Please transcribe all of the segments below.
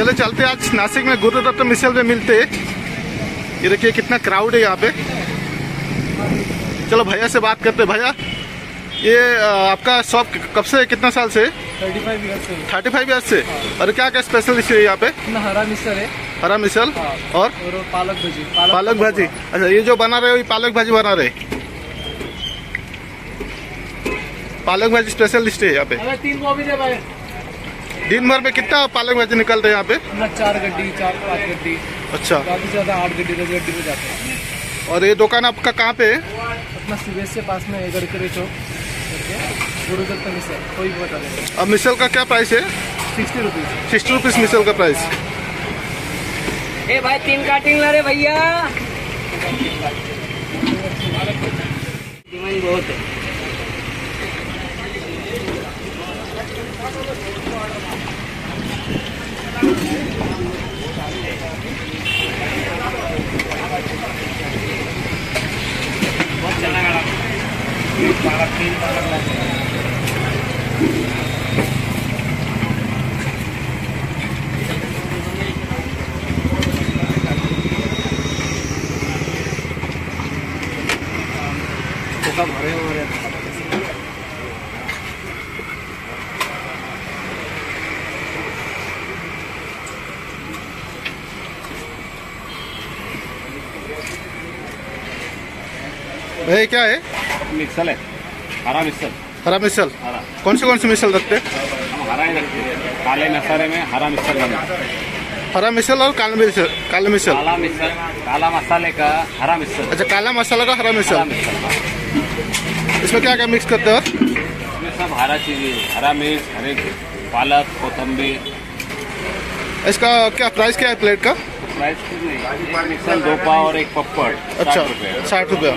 चलो चलते आज नासिक में। गुरु दत्त मिसल में मिलते ये देखिए कितना क्राउड है यहाँ पे। चलो भैया से बात करते भैया ये आपका शॉप कब से कितना साल से? थर्टी फाइव ईयर्स से। थर्टी फाइव ईयर्स से। और क्या क्या स्पेशल डिश है यहाँ पे? हरा मिक्सर है। हरा मिसल हाँ। और? और पालक भाजी। पालक भाजी। अच्छा ये जो बना रहे हो ये पालक भाजी बना रहे? पालक भाजी स्पेशल डिश है यहाँ पे। तीन कॉपी दे भाई। दिन भर में कितना पालक भाजी निकलते हैं यहाँ पे चार गड्डी चार पाँच गड्डी अच्छा काफ़ी ज़्यादा आठ गड्डी दस गड्डी पे जाते हैं और ये दुकान आपका कहाँ पे है अपना से पास में है गड़करी चौक कोई बता अब मिसल का क्या प्राइस है sixty rupees sixty rupees misal का प्राइस ए भाई तीन कार्टिंग ला रे भैया बहुत है भैया क्या है? मिक्सल है। हरा मिक्सल हरा मिसल? हरा। कौन से कौन से मिसल रखते हैं? हरा ही रखते हैं। काले मसाले में हरा बनाते हरा मिसल और काला मिसल काला मिसल? काला मिक्सल काला मसाले का हरा मिक्सल अच्छा काला मसाला का हरा मिसल। इसमें क्या क्या मिक्स करते हो? इसमें सब हरा चीज़ हरा मिर्च हरे पालक कोथम्बीर इसका क्या प्राइस क्या है प्लेट का? प्राइस कुछ नहीं। एक मिक्सल दो पाव और एक पप्पड़ अच्छा साठ रुपये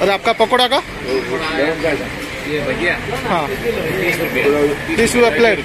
और आपका पकौड़ा का? ये भैया हाँ। तीस रुपये तीस रुपये प्लेट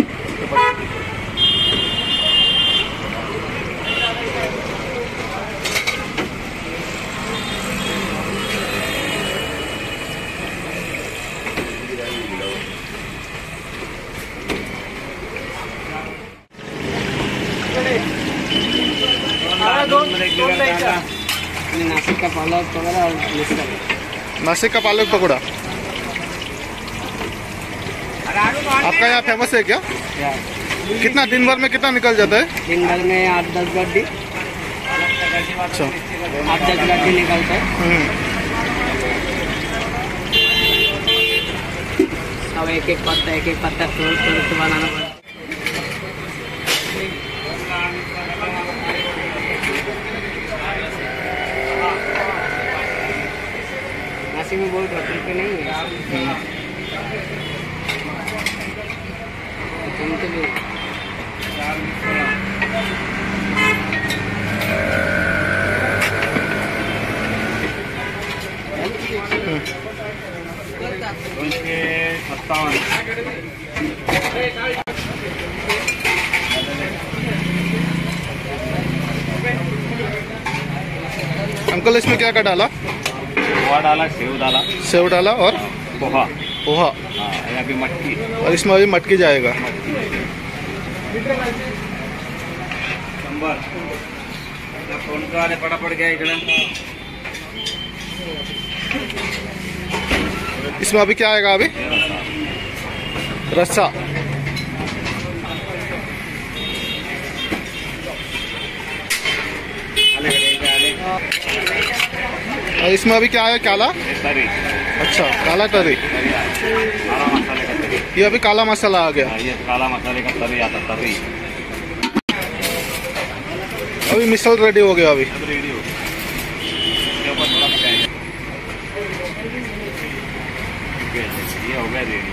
नासिक का पालक मिक्सर नासिक का पालक पकौड़ा आपका यहाँ फ़ेमस है क्या कितना दिन भर में कितना निकल जाता है? दिन भर में आठ दस गड्डी। अच्छा। आठ दस गड्डी निकलता है। हम्म, अब एक एक पत्ता एक एक पत्ता तोड़ तोड़ के बनाना पड़ता है। नासिक में बहुत होटल पे नहीं है। तुम तो सत्तावन अंकल इसमें क्या क्या डाला? पोहा डाला सेव डाला। सेव डाला और पोहा। पोहा। हाँ अभी मटकी। और इसमें अभी मटकी जाएगा। इसमें अभी क्या आएगा अभी? रस्सा। और इसमें अभी क्या आया काला? तरी अच्छा काला तरी काला मसाले का तरी ये अभी काला मसाला आ गया। हाँ, ये काला मसाले का तरी आता तरी अभी मिसल रेडी हो गया अभी। रेडी हो इसके ऊपर थोड़ा पकाएँगे। ठीक है, ये हो गया रेडी.